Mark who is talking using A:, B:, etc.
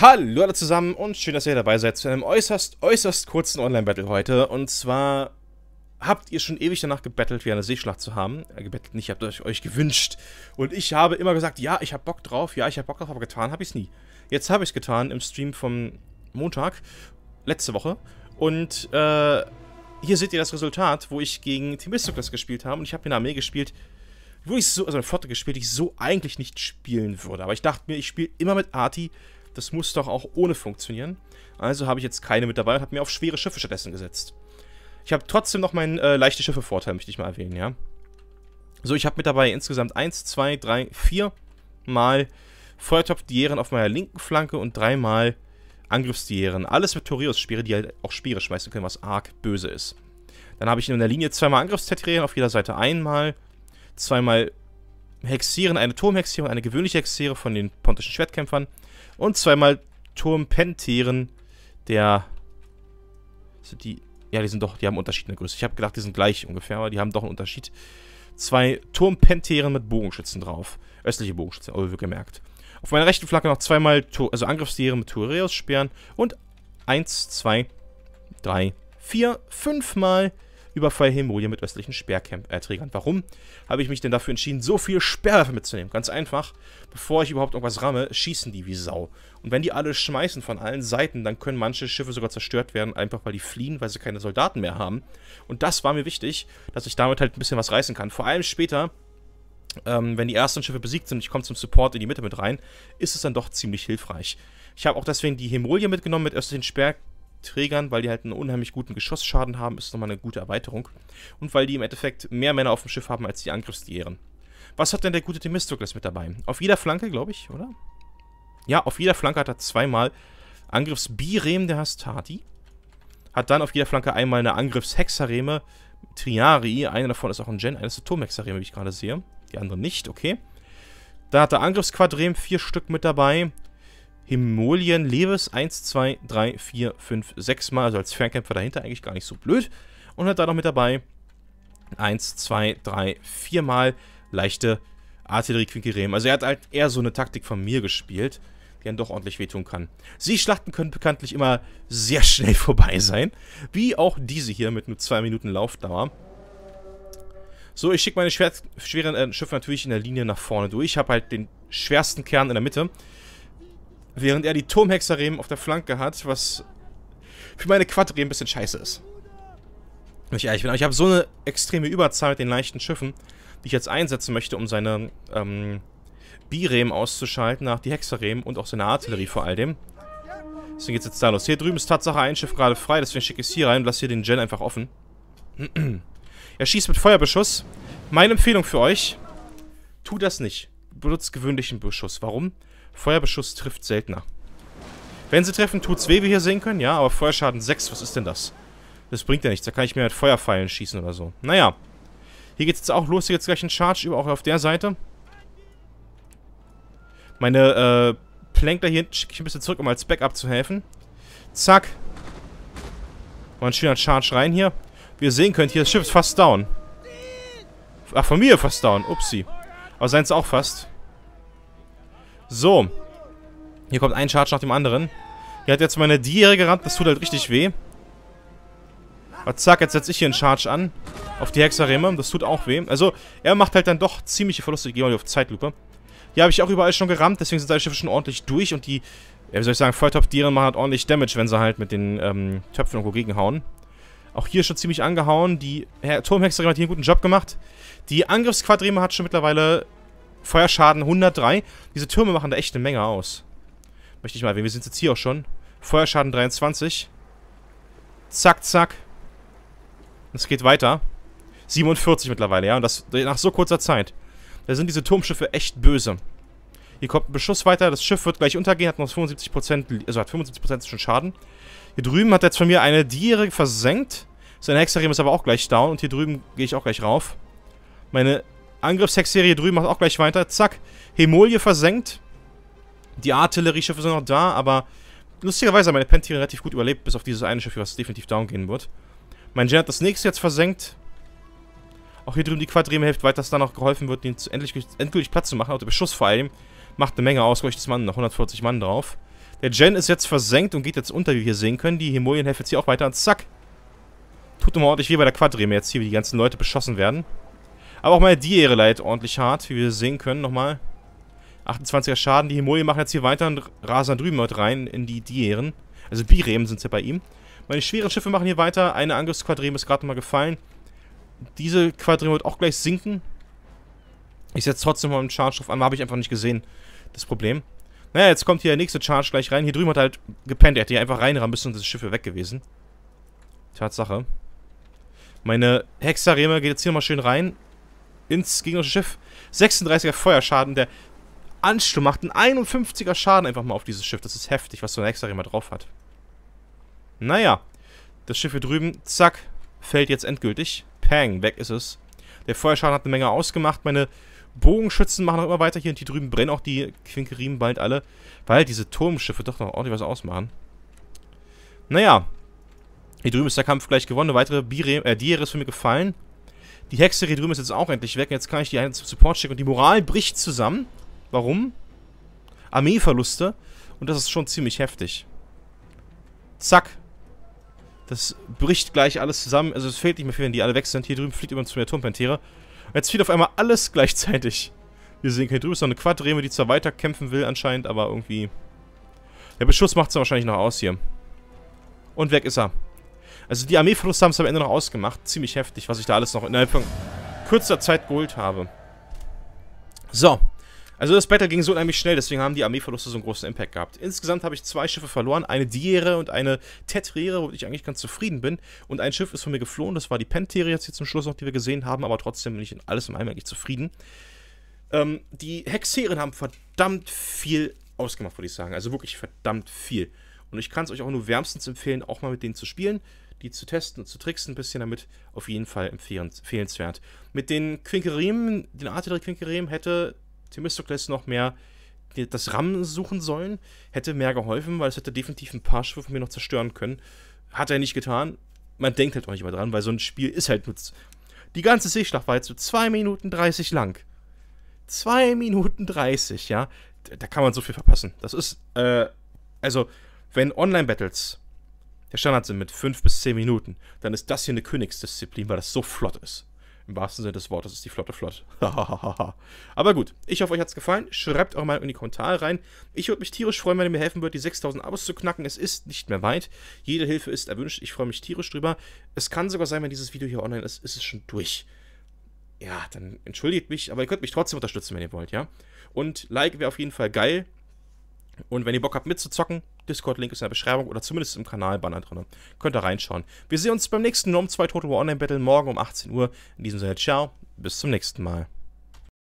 A: Hallo alle zusammen und schön, dass ihr dabei seid zu einem äußerst, äußerst kurzen Online-Battle heute. Und zwar habt ihr schon ewig danach gebettelt, wie eine Seeschlacht zu haben. Äh, gebettelt nicht, habt euch, euch gewünscht. Und ich habe immer gesagt, ja, ich hab Bock drauf, ja, ich hab Bock drauf, aber getan habe ich es nie. Jetzt habe ich es getan im Stream vom Montag, letzte Woche. Und äh, hier seht ihr das Resultat, wo ich gegen Themistocles gespielt habe. Und ich habe eine Armee gespielt, wo ich so, also eine Flotte gespielt, die ich so eigentlich nicht spielen würde. Aber ich dachte mir, ich spiele immer mit Arti, das muss doch auch ohne funktionieren. Also habe ich jetzt keine mit dabei und habe mir auf schwere Schiffe stattdessen gesetzt. Ich habe trotzdem noch meinen äh, leichte Schiffe-Vorteil, möchte ich mal erwähnen, ja. So, ich habe mit dabei insgesamt 1, 2, 3, 4 Mal Feuertopf-Dieren auf meiner linken Flanke und dreimal Angriffsdieren. Alles mit Toreus-Speere, die halt auch Speere schmeißen können, was arg böse ist. Dann habe ich in der Linie zweimal Angriffstetrien auf jeder Seite einmal, zweimal Hexieren, eine Turmhexiere und eine gewöhnliche Hexiere von den pontischen Schwertkämpfern und zweimal Turmpentieren der... Sind die... Ja, die sind doch... Die haben Unterschied in der Größe. Ich habe gedacht, die sind gleich ungefähr, aber die haben doch einen Unterschied. Zwei Turmpentieren mit Bogenschützen drauf. Östliche Bogenschützen, aber gemerkt. Auf meiner rechten Flagge noch zweimal also Angriffstiere mit Tureus-Speeren und eins, zwei, drei, vier, fünfmal Überfallhemolie mit östlichen Sperrträgern. Warum habe ich mich denn dafür entschieden, so viel Sperrwaffe mitzunehmen? Ganz einfach, bevor ich überhaupt irgendwas ramme, schießen die wie Sau. Und wenn die alle schmeißen von allen Seiten, dann können manche Schiffe sogar zerstört werden, einfach weil die fliehen, weil sie keine Soldaten mehr haben. Und das war mir wichtig, dass ich damit halt ein bisschen was reißen kann. Vor allem später, ähm, wenn die ersten Schiffe besiegt sind und ich komme zum Support in die Mitte mit rein, ist es dann doch ziemlich hilfreich. Ich habe auch deswegen die Hemolie mitgenommen mit östlichen Sperrträgern Trägern, weil die halt einen unheimlich guten Geschossschaden haben, ist nochmal eine gute Erweiterung. Und weil die im Endeffekt mehr Männer auf dem Schiff haben als die Angriffsdieren. Was hat denn der gute Themistokles mit dabei? Auf jeder Flanke, glaube ich, oder? Ja, auf jeder Flanke hat er zweimal Angriffsbirem der Hastati. Hat dann auf jeder Flanke einmal eine Angriffshexareme Triari. Eine davon ist auch ein Gen, eine ist eine Turmhexareme, wie ich gerade sehe. Die andere nicht, okay. Da hat er Angriffsquadrem, vier Stück mit dabei. Himolien Leves 1, 2, 3, 4, 5, 6 Mal. Also als Fernkämpfer dahinter eigentlich gar nicht so blöd. Und hat da noch mit dabei 1, 2, 3, 4 Mal leichte Artilleriequinkeremen. Also er hat halt eher so eine Taktik von mir gespielt, die dann doch ordentlich wehtun kann. Sie-Schlachten können bekanntlich immer sehr schnell vorbei sein. Wie auch diese hier mit nur 2 Minuten Laufdauer. So, ich schicke meine schweren äh, Schiffe natürlich in der Linie nach vorne durch. Ich habe halt den schwersten Kern in der Mitte. Während er die Turmhexeremen auf der Flanke hat, was für meine Quadri ein bisschen scheiße ist. Wenn ich ehrlich bin. Aber ich habe so eine extreme Überzahl mit den leichten Schiffen, die ich jetzt einsetzen möchte, um seine ähm, Birem auszuschalten, nach die Hexeremen und auch seine Artillerie vor allem. Deswegen geht es jetzt da los. Hier drüben ist Tatsache ein Schiff gerade frei, deswegen schicke ich es hier rein und lasse hier den Gen einfach offen. er schießt mit Feuerbeschuss. Meine Empfehlung für euch, tut das nicht. Benutzt gewöhnlichen Beschuss. Warum? Feuerbeschuss trifft seltener. Wenn sie treffen, tut's weh, wie wir hier sehen können. Ja, aber Feuerschaden 6, was ist denn das? Das bringt ja nichts. Da kann ich mir mit Feuerpfeilen schießen oder so. Naja. Hier geht's jetzt auch los. Hier geht's gleich ein Charge über, auch auf der Seite. Meine, äh, Plankler hier schicke ich ein bisschen zurück, um als Backup zu helfen. Zack. Mal ein schöner Charge rein hier. Wie ihr sehen könnt, hier das Schiff ist fast down. Ach, von mir fast down. Upsi. Aber seins auch fast. So. Hier kommt ein Charge nach dem anderen. Hier hat jetzt meine Diere gerannt. Das tut halt richtig weh. Aber zack, jetzt setze ich hier einen Charge an. Auf die Hexareme. Das tut auch weh. Also, er macht halt dann doch ziemliche Verluste. Ich gehe mal auf Zeitlupe. Hier habe ich auch überall schon gerammt. Deswegen sind seine Schiffe schon ordentlich durch. Und die, ja, wie soll ich sagen, Volltopf-Dieren machen halt ordentlich Damage, wenn sie halt mit den ähm, Töpfen irgendwo gegenhauen. Auch hier schon ziemlich angehauen. Die Turmhexareme hat hier einen guten Job gemacht. Die Angriffsquadrime hat schon mittlerweile Feuerschaden 103. Diese Türme machen da echt eine Menge aus. Möchte ich mal erwähnen. Wir sind jetzt hier auch schon. Feuerschaden 23. Zack, zack. Es geht weiter. 47 mittlerweile, ja. Und das nach so kurzer Zeit. Da sind diese Turmschiffe echt böse. Hier kommt ein Beschuss weiter. Das Schiff wird gleich untergehen. Hat noch 75%, also hat 75% schon Schaden. Hier drüben hat jetzt von mir eine Diere versenkt. Sein Hexarium ist aber auch gleich down. Und hier drüben gehe ich auch gleich rauf. Meine Angriffshexserie drüben macht auch gleich weiter. Zack. Hemolie versenkt. Die Artillerieschiffe sind noch da, aber lustigerweise haben meine Pentiere relativ gut überlebt, bis auf dieses eine Schiff, was definitiv down gehen wird. Mein Gen hat das nächste jetzt versenkt. Auch hier drüben die Quadrime hilft weit, dass da noch geholfen wird, den endlich, endgültig Platz zu machen. Auch der Beschuss vor allem macht eine Menge aus. Ruhig das Mann, noch 140 Mann drauf. Der Gen ist jetzt versenkt und geht jetzt unter, wie wir hier sehen können. Die Hemolien helfen jetzt hier auch weiter und zack. Tut nochmal ordentlich weh bei der Quadreme jetzt hier, wie die ganzen Leute beschossen werden. Aber auch meine Diere leidet ordentlich hart, wie wir sehen können nochmal. 28er Schaden. Die Hemolien machen jetzt hier weiter und rasen drüben heute rein in die Dieren. Also Biremen sind ja bei ihm. Meine schweren Schiffe machen hier weiter. Eine Angriffsquadreme ist gerade nochmal gefallen. Diese Quadrime wird auch gleich sinken. Ich setze trotzdem mal einen Charge drauf an, habe ich einfach nicht gesehen. Das Problem. Naja, jetzt kommt hier der nächste Charge gleich rein. Hier drüben hat er halt gepennt. Er hätte hier einfach reinrammen müssen und das Schiff wäre weg gewesen. Tatsache. Meine Hexareme geht jetzt hier mal schön rein. Ins gegnerische Schiff. 36er Feuerschaden. Der Ansturm macht einen 51er Schaden einfach mal auf dieses Schiff. Das ist heftig, was so ein Hexareme drauf hat. Naja. Das Schiff hier drüben, zack, fällt jetzt endgültig. Pang, weg ist es. Der Feuerschaden hat eine Menge ausgemacht. Meine Bogenschützen machen auch immer weiter hier. Und hier drüben brennen auch die Quinkeriemen bald alle. Weil diese Turmschiffe doch noch ordentlich was ausmachen. Naja. Hier drüben ist der Kampf gleich gewonnen. Eine weitere Bire äh, Diere ist für mich gefallen. Die Hexe hier drüben ist jetzt auch endlich weg. Jetzt kann ich die einen zum Support schicken. Und die Moral bricht zusammen. Warum? Armeeverluste. Und das ist schon ziemlich heftig. Zack. Das bricht gleich alles zusammen. Also es fehlt nicht mehr viel, wenn die alle weg sind. Hier drüben fliegt übrigens der Turmpentere. Und jetzt fliegt auf einmal alles gleichzeitig. Wir sehen, hier drüben ist noch eine Quadreme, die zwar weiter kämpfen will anscheinend, aber irgendwie... Der Beschuss macht es wahrscheinlich noch aus hier. Und weg ist er. Also die Armeeverluste haben es am Ende noch ausgemacht. Ziemlich heftig, was ich da alles noch innerhalb von kürzester Zeit geholt habe. So. Also das Battle ging so unheimlich schnell, deswegen haben die Armeeverluste so einen großen Impact gehabt. Insgesamt habe ich zwei Schiffe verloren, eine Diere und eine Tetriere, wo ich eigentlich ganz zufrieden bin. Und ein Schiff ist von mir geflohen, das war die Pentere jetzt hier zum Schluss noch, die wir gesehen haben, aber trotzdem bin ich in alles in allem eigentlich zufrieden. Ähm, die Hexeren haben verdammt viel ausgemacht, würde ich sagen. Also wirklich verdammt viel. Und ich kann es euch auch nur wärmstens empfehlen, auch mal mit denen zu spielen, die zu testen und zu tricksen ein bisschen damit. Auf jeden Fall empfehlenswert. Mit den Quinkeriemen, den Artillerie-Quinkeriemen hätte Themistokles noch mehr das Rammen suchen sollen. Hätte mehr geholfen, weil es hätte definitiv ein paar Schiffe von mir noch zerstören können. Hat er nicht getan. Man denkt halt auch nicht immer dran, weil so ein Spiel ist halt nur... Die ganze Seeschlacht war jetzt so 2 Minuten 30 lang. 2 Minuten 30, ja. Da kann man so viel verpassen. Das ist, äh, also, wenn Online-Battles der Standard sind mit 5 bis 10 Minuten, dann ist das hier eine Königsdisziplin, weil das so flott ist. Im wahrsten Sinne des Wortes ist die Flotte flott. Aber gut, ich hoffe, euch hat es gefallen. Schreibt auch mal in die Kommentare rein. Ich würde mich tierisch freuen, wenn ihr mir helfen würdet, die 6000 Abos zu knacken. Es ist nicht mehr weit. Jede Hilfe ist erwünscht. Ich freue mich tierisch drüber. Es kann sogar sein, wenn dieses Video hier online ist, ist es schon durch. Ja, dann entschuldigt mich, aber ihr könnt mich trotzdem unterstützen, wenn ihr wollt, ja? Und Like wäre auf jeden Fall geil. Und wenn ihr Bock habt mitzuzocken, Discord-Link ist in der Beschreibung oder zumindest im Kanalbanner drin. Könnt ihr reinschauen. Wir sehen uns beim nächsten Norm 2 Total War Online Battle morgen um 18 Uhr. In diesem Sinne, ciao, bis zum nächsten Mal.